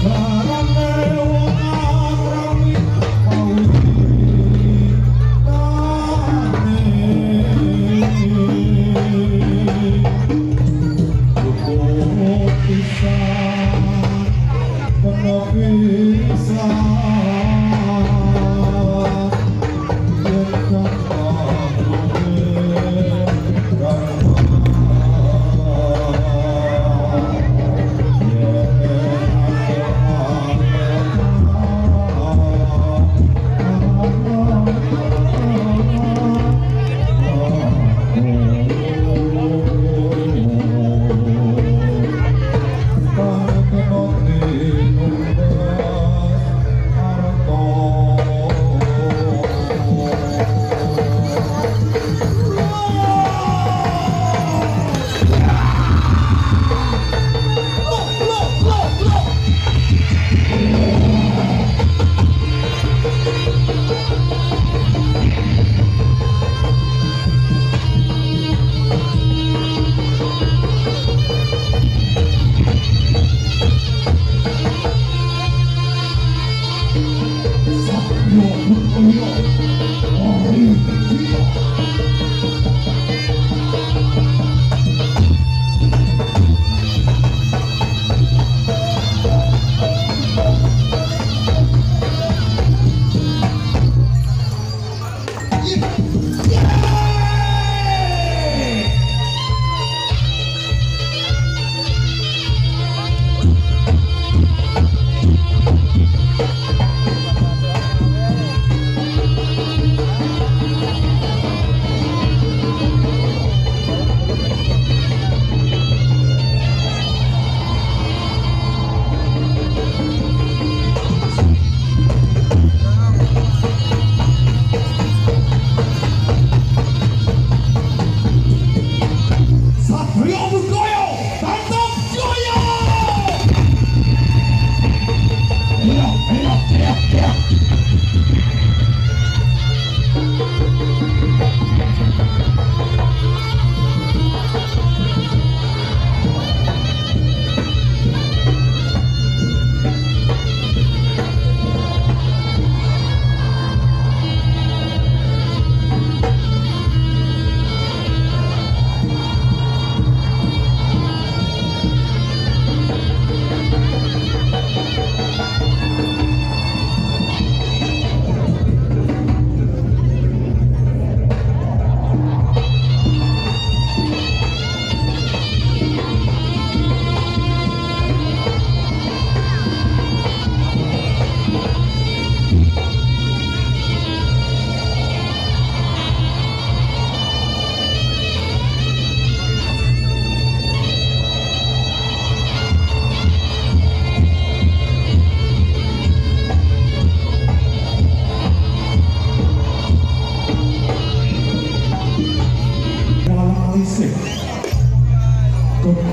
Karame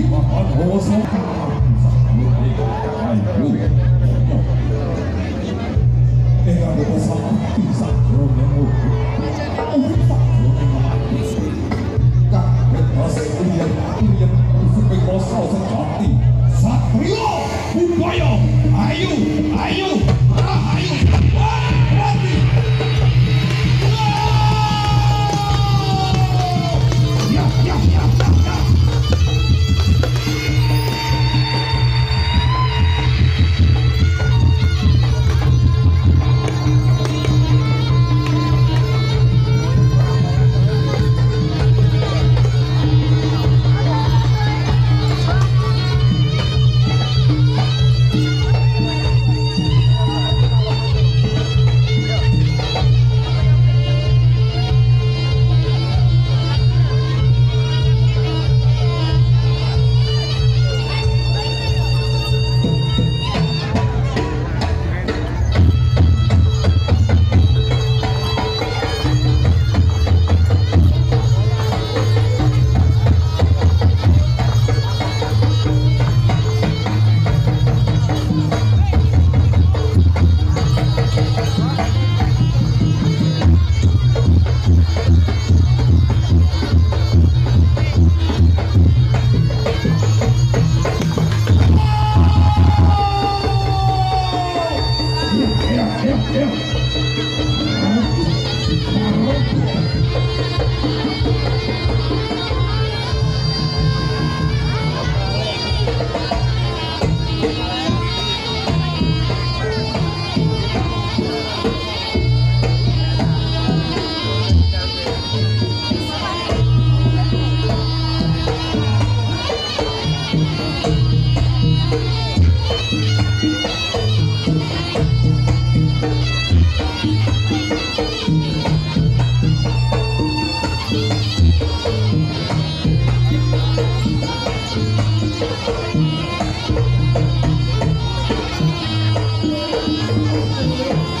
放送 Yeah.